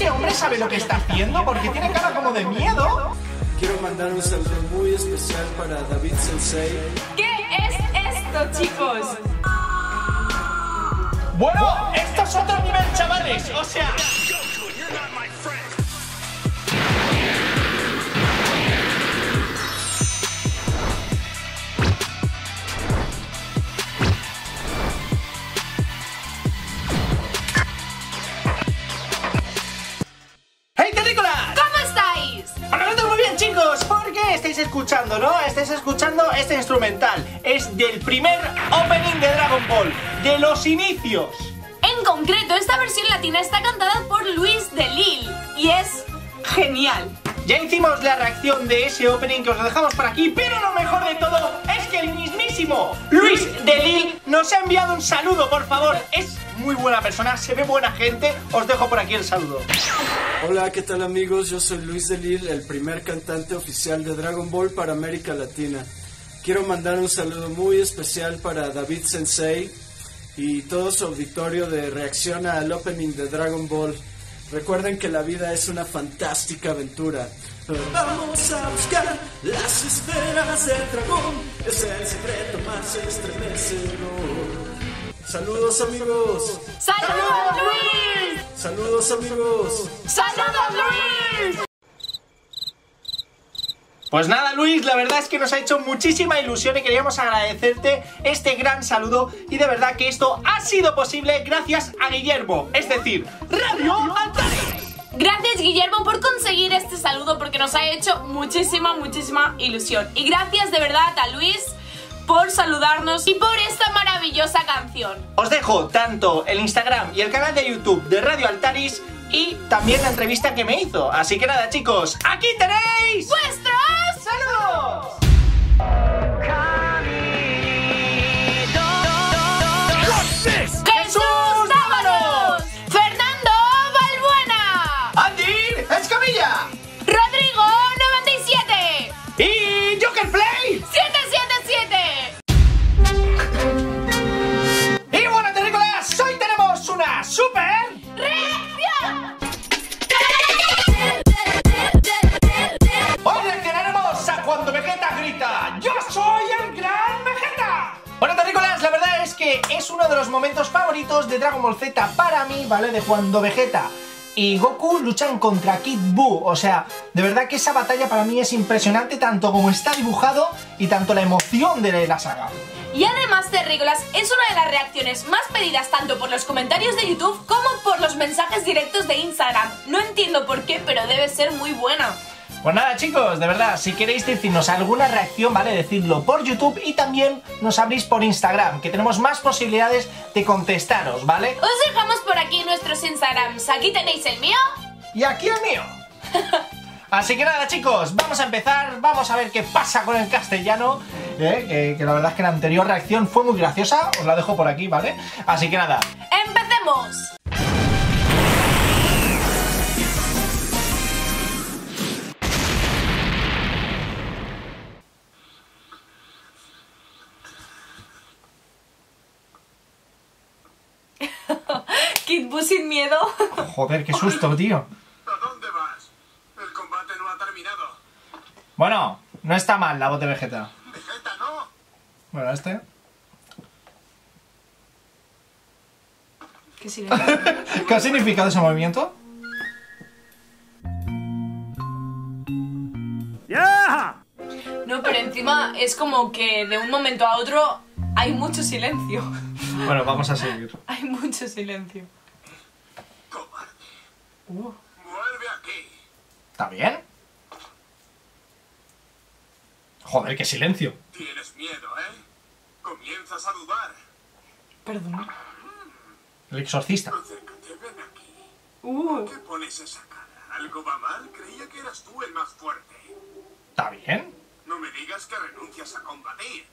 ¿Este hombre sabe lo que está haciendo? Porque tiene cara como de miedo. Quiero mandar un saludo muy especial para David Sensei. ¿Qué es esto, chicos? Bueno, esto es otro nivel, chavales. O sea... escuchando, no? Estáis escuchando este instrumental. Es del primer opening de Dragon Ball, de los inicios. En concreto, esta versión latina está cantada por Luis de Lille y es genial. Ya hicimos la reacción de ese opening que os lo dejamos por aquí, pero lo mejor de todo es que el mismísimo Luis de Lille nos ha enviado un saludo, por favor. Es muy buena persona, se ve buena gente. Os dejo por aquí el saludo. Hola, ¿qué tal amigos? Yo soy Luis de Lille, el primer cantante oficial de Dragon Ball para América Latina. Quiero mandar un saludo muy especial para David Sensei y todo su auditorio de reacción al opening de Dragon Ball. Recuerden que la vida es una fantástica aventura. Vamos a buscar las esferas del dragón, es el secreto más estremecedor. Saludos amigos, ¡Saludos, Luis! saludos amigos. ¡Saludos, Luis! Pues nada, Luis, la verdad es que nos ha hecho muchísima ilusión y queríamos agradecerte este gran saludo y de verdad que esto ha sido posible gracias a Guillermo, es decir, Radio Antares. Gracias, Guillermo, por conseguir este saludo porque nos ha hecho muchísima, muchísima ilusión. Y gracias de verdad a Luis por saludarnos y por esta maravillosa canción. Os dejo tanto el Instagram y el canal de YouTube de Radio Altaris y también la entrevista que me hizo. Así que nada, chicos, aquí tenéis ¡Vuestros! De Dragon Ball Z para mí, ¿vale? De cuando Vegeta y Goku luchan contra Kid Buu. O sea, de verdad que esa batalla para mí es impresionante, tanto como está dibujado y tanto la emoción de la saga. Y además, Terrícolas es una de las reacciones más pedidas tanto por los comentarios de YouTube como por los mensajes directos de Instagram. No entiendo por qué, pero debe ser muy buena. Pues nada, chicos, de verdad, si queréis decirnos alguna reacción, ¿vale? Decidlo por YouTube y también nos abrís por Instagram, que tenemos más posibilidades de contestaros, ¿vale? Os dejamos por aquí nuestros Instagrams. Aquí tenéis el mío. Y aquí el mío. Así que nada, chicos, vamos a empezar, vamos a ver qué pasa con el castellano, ¿eh? que, que la verdad es que la anterior reacción fue muy graciosa, os la dejo por aquí, ¿vale? Así que nada, ¡Empecemos! Buu sin miedo. joder, qué susto, tío. ¿A dónde vas? El combate no ha terminado. Bueno, no está mal la voz de Vegeta. Vegeta, ¿no? Bueno, este... ¿Qué silencio? ¿Qué ha significado ese movimiento? No, pero encima es como que de un momento a otro hay mucho silencio. Bueno, vamos a seguir. Hay mucho silencio. Uh. Vuelve aquí. ¿Está bien? Joder, qué silencio. Tienes miedo, ¿eh? Comienzas a dudar. Perdón. El exorcista. Acércate, ven aquí. Uh. ¿Qué pones esa cara? ¿Algo va mal? Creía que eras tú el más fuerte. ¿Está bien? No me digas que renuncias a combatir.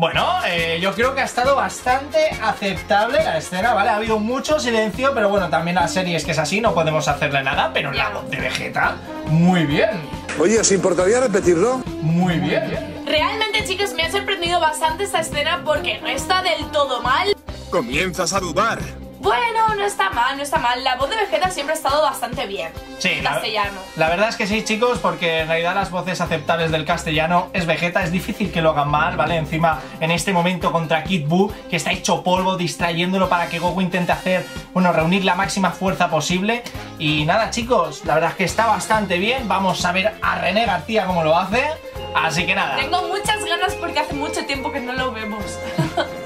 Bueno, eh, yo creo que ha estado bastante aceptable la escena, ¿vale? Ha habido mucho silencio, pero bueno, también la serie es que es así, no podemos hacerle nada, pero la voz de Vegeta, muy bien, Oye, ¿os importaría repetirlo? muy bien. Realmente, chicos, me ha sorprendido bastante esta escena porque no está del todo mal. Comienzas a dudar. Bueno, no está mal, no está mal. La voz de Vegeta siempre ha estado bastante bien. Sí, en la- castellano. La, verdad es que sí, chicos, porque en realidad las voces aceptables del castellano es Vegeta, es difícil que lo hagan mal, ¿vale? Encima, en este momento contra Kid Buu, que está hecho polvo, distrayéndolo para que Goku intente hacer, bueno, reunir la máxima fuerza posible. Y nada, chicos, la verdad es que está bastante bien. Vamos a ver a René García cómo lo hace. Así que nada. Tengo muchas ganas porque hace mucho tiempo que no lo vemos.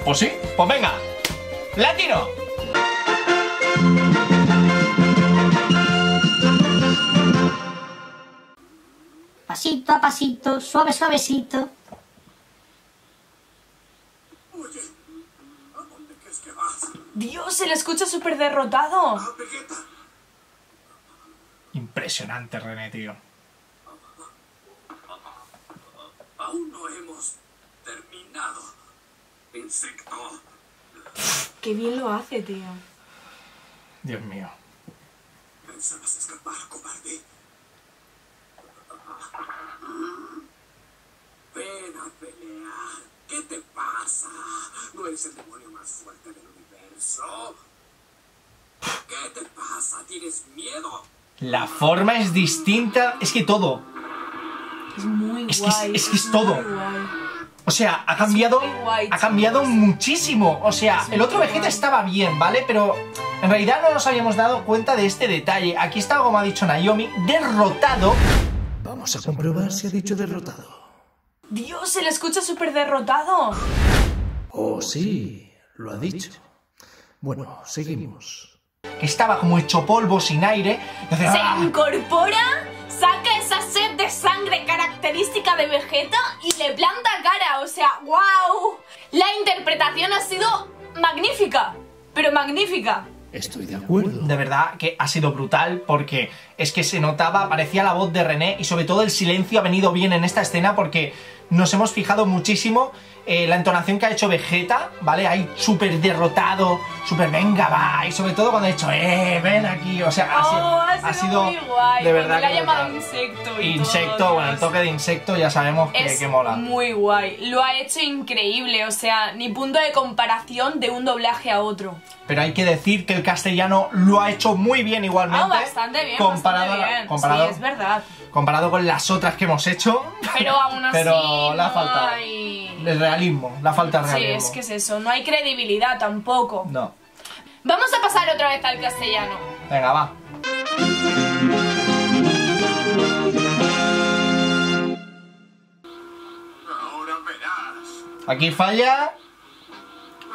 Pues sí, pues venga. ¡Latino! Pasito a pasito, suave, suavecito. Oye, ¿a dónde crees que vas? Dios, se le escucha súper derrotado. Impresionante, René, tío. Aún no hemos terminado. Insecto. Qué bien lo hace, tío. Dios mío. ¿Pensabas escapar, cobarde? Ven a pelear. ¿Qué te pasa? ¿No eres el demonio más fuerte del universo? ¿Qué te pasa? ¿Tienes miedo? La forma es distinta. Es que todo. Es muy Es que es- guay. es que es todo. muy guay. O sea, ha cambiado. Ha cambiado muchísimo. O sea, el otro Vegeta estaba bien, ¿vale? Pero en realidad no nos habíamos dado cuenta de este detalle. Aquí está, como ha dicho Naomi, derrotado. Vamos a comprobar si ha dicho derrotado. Dios, se le escucha súper derrotado. Oh, sí, lo ha dicho. Bueno, seguimos. Que estaba como hecho polvo, sin aire. Se ¡ah! incorpora, saca esa sed de sangre característica de Vegeta y le planta cara. O sea, wow. La interpretación ha sido magnífica. Pero magnífica. Estoy de acuerdo. De verdad que ha sido brutal porque es que se notaba, parecía la voz de René y sobre todo el silencio ha venido bien en esta escena porque nos hemos fijado muchísimo eh, la entonación que ha hecho Vegeta, ¿vale? Ahí súper derrotado, súper venga, va, y sobre todo cuando ha dicho, eh, ven aquí, o sea, ha, sido, oh, ha sido, muy guay. de verdad le ha llamado brutal. insecto y Insecto, todo, bueno, el toque de insecto ya sabemos que, Es que mola. muy guay. Lo ha hecho increíble. O sea, ni punto de comparación de un doblaje a otro. Pero hay que decir que el castellano lo ha hecho muy bien igualmente. Ah, bastante bien. Comparado, bastante a la- bien. comparado, Sí, es verdad. comparado con las otras que hemos hecho. Pero aún así. Pero le ha no faltado. hay- El realismo, la falta de Sí, realismo. es que es eso. No hay credibilidad tampoco. No. Vamos a pasar otra vez al castellano. Venga, va. Ahora verás. Aquí falla.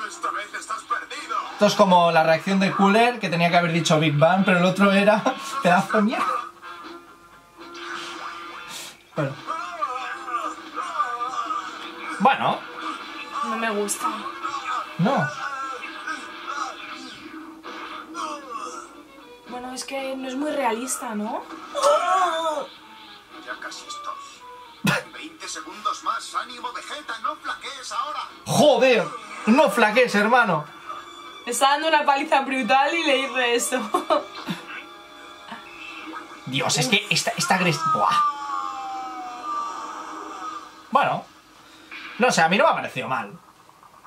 Esta vez estás perdido. Esto es como la reacción de Cooler, que tenía que haber dicho Big Bang, pero el otro era pedazo de mierda. Bueno. Bueno, No me gusta. no. Bueno, es que no es muy realista, ¿no? Ya casi estoy. 20 segundos más. Ánimo, Vegeta. No flaquees ahora. Joder, no flaquees, hermano. Está dando una paliza brutal y le dice esto. Dios, es que esta, esta agres... Buah. Bueno, no sé, a mí no me ha parecido mal.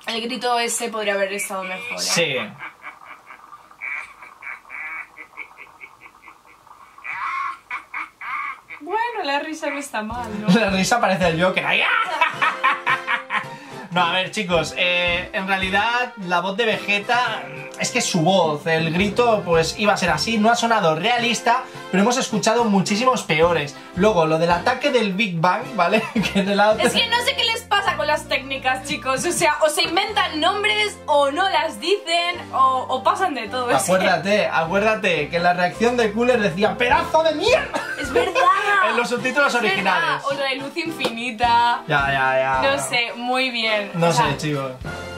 El grito ese podría haber estado mejor. ¿eh? Sí. Bueno, la risa no está mal, ¿no? La risa parece el Joker ahí. No, a ver, chicos, eh, en realidad la voz de Vegeta es que su voz, el grito, pues iba a ser así, no ha sonado realista, pero hemos escuchado muchísimos peores. Luego, lo del ataque del Big Bang, ¿vale? que en el auto- Es que no sé qué pasa con las técnicas, chicos. O sea, o se inventan nombres, o no las dicen, o, o pasan de todo. Acuérdate, acuérdate que la reacción de Cooler decía ¡Pedazo de mierda! Es verdad. En los subtítulos Es verdad. originales. O lo de luz infinita. Ya, ya, ya. No sé, muy bien. No O sea, sé, chicos.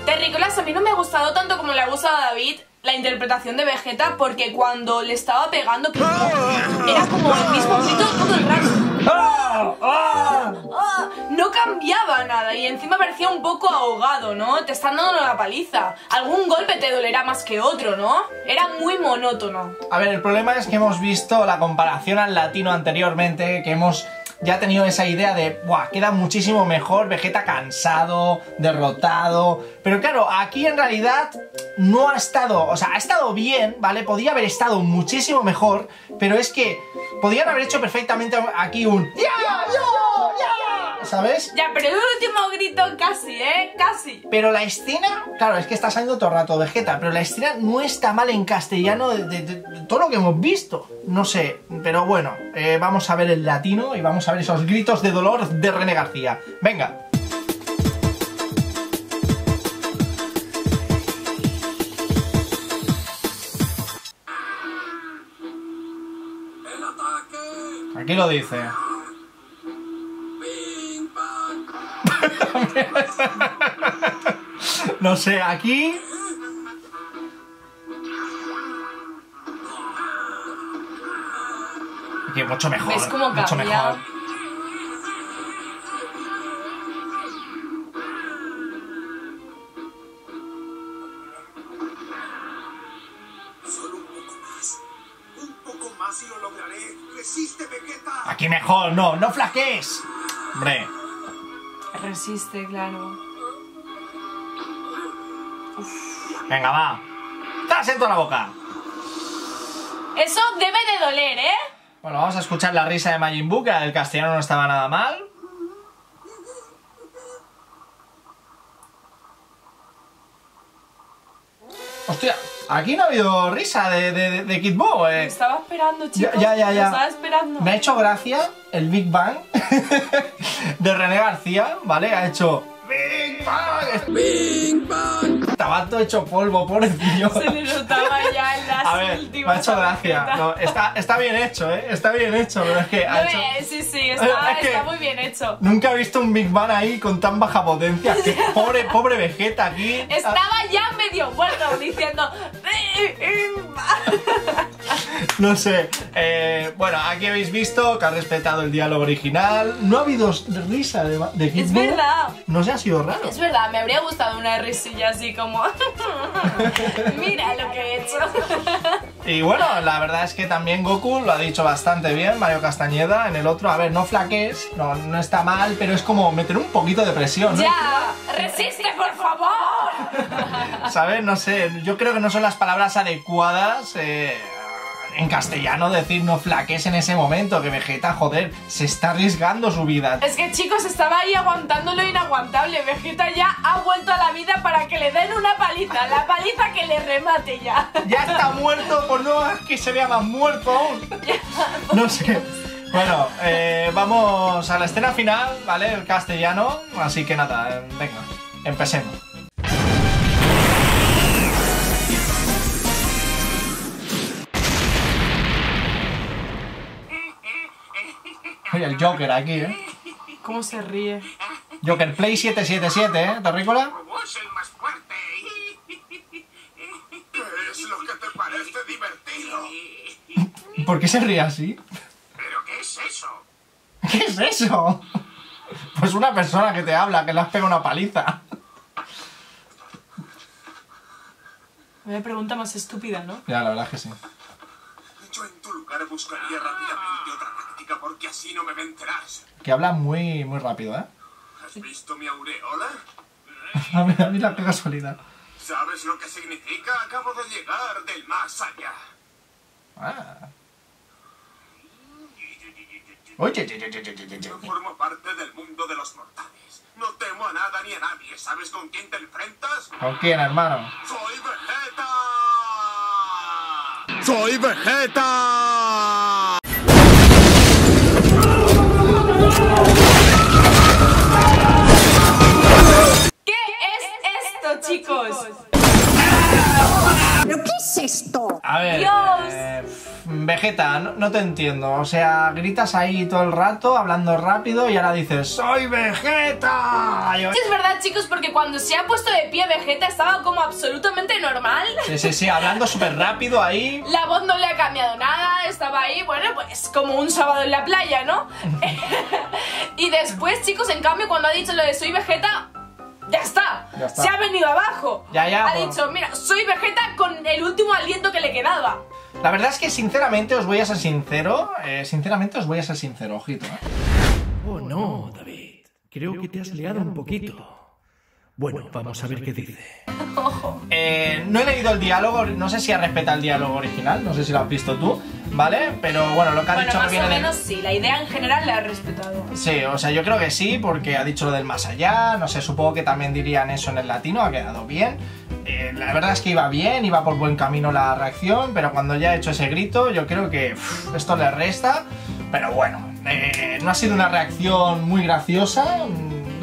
Terrícolas, a mí no me ha gustado tanto como le ha gustado a David la interpretación de Vegeta, porque cuando le estaba pegando, era como el mismo grito todo el rato. ¡Ah! ¡Ah! No cambiaba nada y encima parecía un poco ahogado, ¿no? Te están dando una paliza. Algún golpe te dolerá más que otro, ¿no? Era muy monótono. A ver, el problema es que hemos visto la comparación al latino anteriormente, que hemos ya tenido esa idea de, ¡buah! Queda muchísimo mejor, Vegeta cansado, derrotado. Pero claro, aquí en realidad no ha estado, o sea, ha estado bien, ¿vale? Podía haber estado muchísimo mejor, pero es que podían haber hecho perfectamente aquí un ¡Ya! ¡Ya! ¿Sabes? Ya, pero el último grito casi, ¿eh? Casi. Pero la escena, claro, es que está saliendo todo el rato Vegeta, pero la escena no está mal en castellano de, de- de- de todo lo que hemos visto. No sé, pero bueno, eh, vamos a ver el latino y vamos a ver esos gritos de dolor de René García. Venga. Aquí lo dice. No sé, aquí... Aquí mucho mejor. ¿Ves cómo mucho mejor. Solo un poco más. Un poco más y lo lograré. ¡Resiste, Vegeta! Aquí mejor, no, no flaquees. Hombre, Resiste, claro. venga, va. ¡Estás en toda la boca! Eso debe de doler, ¿eh? Bueno, vamos a escuchar la risa de Majin Buu, que el castellano no estaba nada mal. Hostia, aquí no ha habido risa de, de, de Kid Buu, eh. Estaba esperando, chicos. Ya, ya, ya, ya. Estaba esperando. Me ha hecho gracia el Big Bang de René García, ¿vale? Ha hecho Big Bang. ¡Bing, bang! Estaba todo hecho polvo, pobrecillo. Se le notaba ya en las A ver, me últimas. ha hecho gracia. No, está, está bien hecho, ¿eh? Está bien hecho, pero es que ha hecho... eh, sí, sí, está, Es que- está muy bien hecho. Nunca he visto un Big Bang ahí con tan baja potencia. Que pobre, pobre Vegeta aquí. Estaba ya medio diciendo. No sé. Eh, bueno, aquí habéis visto que ha respetado el diálogo original. No ha habido risa de, de Kid Es Buu. verdad. No sé, ha sido raro. Es verdad, me habría gustado una risilla así como. Mira lo que he hecho. Y bueno, la verdad es que también Goku lo ha dicho bastante bien, Mario Castañeda. En el otro, a ver, no flaquees, no, no está mal, pero es como meter un poquito de presión, ¿no? ¡Ya! ¡Resiste, por favor! ¿Sabes? No sé, yo creo que no son las palabras adecuadas eh, en castellano decir no flaques en ese momento, que Vegeta, joder, se está arriesgando su vida. Es que chicos, estaba ahí aguantando lo inaguantable. Vegeta ya ha vuelto a la vida para que le den una paliza. La paliza que le remate ya. Ya está muerto, pues no que se vea más muerto aún. No sé. Bueno, eh, vamos a la escena final, ¿vale? El castellano. Así que nada, venga, empecemos. Oye, el Joker aquí, ¿eh? ¿Cómo se ríe? Joker Play 777, ¿eh? ¿Terrícola? ¿Cómo es el más fuerte? ¿Qué es lo que te parece divertido? ¿Por qué se ríe así? ¿Pero qué es eso? ¿Qué es eso? Pues una persona que te habla, que le has pegado una paliza. Una pregunta más estúpida, ¿no? Ya, la verdad es que sí. Yo en tu lugar buscaría rápidamente porque así no me vencerás. Que habla muy, muy rápido, ¿eh? ¿Has visto mi aureola? mira, mira qué casualidad. ¿Sabes lo que significa? Acabo de llegar del más allá. Ah. Oye, oye, oye, oye, oye, Yo oye. formo parte del mundo de los mortales. No temo a nada ni a nadie. ¿Sabes con quién te enfrentas? ¿Con quién, hermano? ¡Soy Vegeta! ¡Soy Vegeta! ¿Qué es esto, chicos? ¿Pero qué es esto? A ver, Dios. eh, Vegeta, no, no te entiendo. O sea, gritas ahí todo el rato, hablando rápido, y ahora dices, ¡Soy Vegeta! Yo- Sí, Es verdad, chicos, porque cuando se ha puesto de pie Vegeta estaba como absolutamente normal. Sí, sí, sí, hablando súper rápido ahí. La voz no le ha cambiado nada, estaba ahí, bueno, pues como un sábado en la playa, ¿no? y después, chicos, en cambio, cuando ha dicho lo de soy Vegeta, ya está. Ya está. Se ha venido abajo. Ya, ya, Ha bueno. dicho, mira, soy Vegeta con el último aliento que le quedaba. La verdad es que, sinceramente, os voy a ser sincero. eh, sinceramente, os voy a ser sincero, ojito. ¿eh? Oh, no, David. Creo que te has liado un poquito. Bueno, vamos a ver qué dice. Eh, no he leído el diálogo, no sé si ha respetado el diálogo original, no sé si lo has visto tú, ¿vale? Pero bueno, lo que ha Bueno, dicho que más viene o menos sí, la idea en general la he respetado. Sí, o sea, yo creo que sí, porque ha dicho lo del más allá, no sé, supongo que también dirían eso en el latino, ha quedado bien. Eh, la verdad es que iba bien, iba por buen camino la reacción, pero cuando ya ha hecho ese grito, yo creo que uf, esto le resta. Pero bueno, eh, no ha sido una reacción muy graciosa,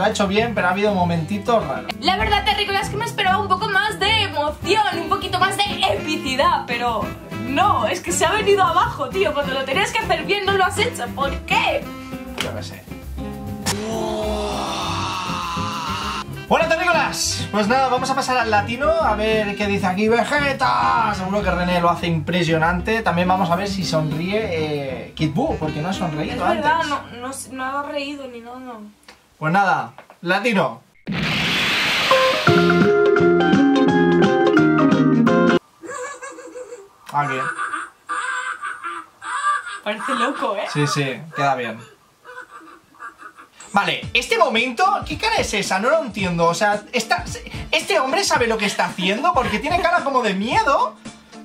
lo ha hecho bien, pero ha habido momentitos raros. La verdad, Terrícola, es que me esperaba un poco más de emoción, un poquito más de epicidad, pero no, es que se ha venido abajo, tío. Cuando lo tenías que hacer bien, no lo has hecho. ¿Por qué? Yo qué sé. Bueno, terrícolas, pues nada, vamos a pasar al latino a ver qué dice aquí Vegeta. Seguro que René lo hace impresionante. También vamos a ver si sonríe eh, Kid Buu, porque no ha Es sonreído antes. verdad, no, no, no ha reído ni nada. No. Pues nada, latino. Ah, bien. Parece loco, ¿eh? Sí, sí, queda bien. Vale, este momento, ¿qué cara es esa? No lo entiendo. O sea, está, este hombre sabe lo que está haciendo porque tiene cara como de miedo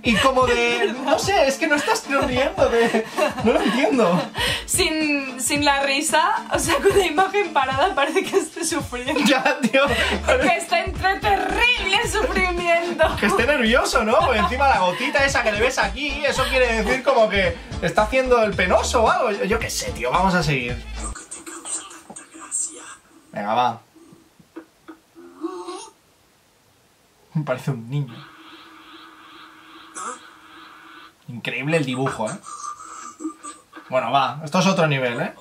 y como de. No sé, es que no estás sonriendo. De, no lo entiendo. Sin, sin la risa, o sea, con la imagen parada parece que esté sufriendo. Ya, tío. Que está entre terrible sufrimiento. Que esté nervioso, ¿no? Porque encima la gotita esa que le ves aquí, eso quiere decir como que está haciendo el penoso o algo. Yo, qué sé, tío, vamos a seguir. Venga, va. Me parece un niño. Increíble el dibujo, ¿eh? Bueno, va. Esto es otro nivel, ¿eh?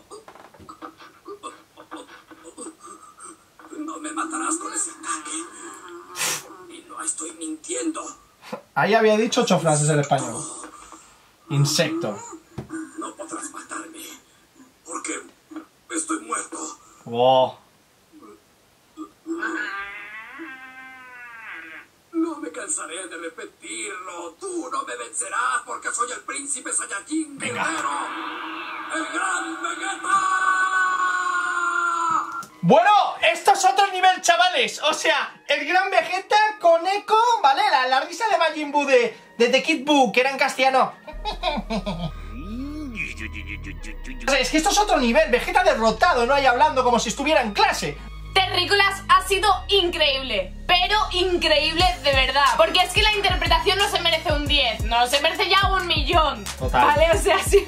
No me matarás con ese ataque. Y no estoy mintiendo. Ahí había dicho ocho frases en español. Insecto. No podrás matarme. Porque estoy muerto. Wow. Cansaré de repetirlo. Tú no me vencerás porque soy el príncipe Saiyajin Venga. guerrero. ¡El gran Vegeta! Bueno, esto es otro nivel, chavales. O sea, el gran Vegeta con eco, ¿vale? La, la risa de Majin Buu de, de The Kid Buu, que era en castellano. O sea, es que esto es otro nivel. Vegeta derrotado, no hay hablando como si estuviera en clase. Terrícolas sido increíble, pero increíble de verdad. Porque es que la interpretación no se merece un 10, no, se merece ya un millón. Total. Vale, o sea, sí,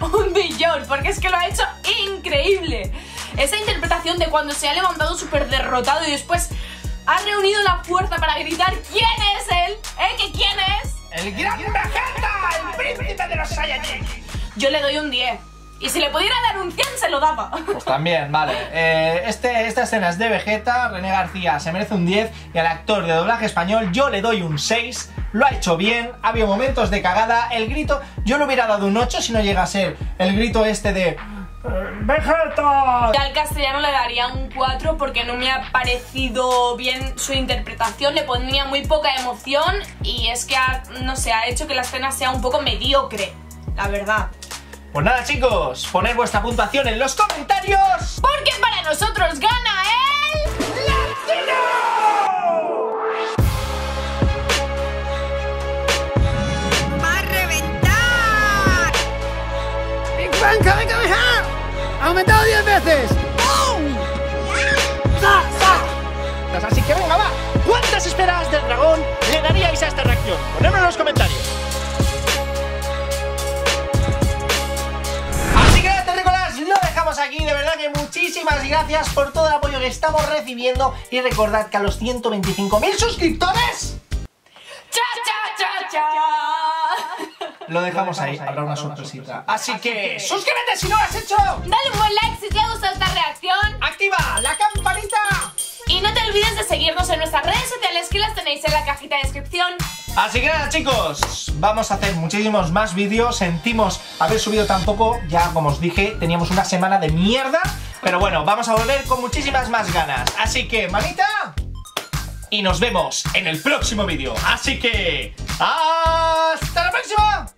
un millón, porque es que lo ha hecho increíble. Esa interpretación de cuando se ha levantado súper derrotado y después ha reunido la fuerza para gritar ¿Quién es él? ¿Eh? ¿Que quién es? ¡El gran Vegeta! ¡El príncipe de los Saiyajin! Yo le doy un 10. Y si le pudiera dar un 100 se lo daba. Pues también, vale. Eh, este, esta escena es de Vegeta, René García se merece un 10 y al actor de doblaje español yo le doy un 6. Lo ha hecho bien, ha habido momentos de cagada. El grito, yo le hubiera dado un 8 si no llega a ser el grito este de... eh, ¡Vegeta! Ya al castellano le daría un 4 porque no me ha parecido bien su interpretación, le ponía muy poca emoción y es que ha, no sé, ha hecho que la escena sea un poco mediocre, la verdad. Pues nada chicos, poned vuestra puntuación en los comentarios. Porque para nosotros gana el... ¡Va a reventar! ¡Big Bang aumentado 10 veces! Gracias por todo el apoyo que estamos recibiendo. Y recordad que a los 125.000 suscriptores ¡Cha, cha, cha, cha! lo dejamos ahí. Habrá una sorpresita. Así que suscríbete si no lo has hecho. Dale un buen like si te ha gustado esta reacción Activa la campanita. y no te olvides de seguirnos en nuestras redes sociales que las tenéis en la cajita de descripción. Así que nada chicos, vamos a hacer muchísimos más vídeos. Sentimos haber subido tan poco, ya como os dije, teníamos una semana de mierda. Pero bueno, vamos a volver con muchísimas más ganas. Así que, manita, y nos vemos en el próximo vídeo. Así que, ¡hasta la próxima!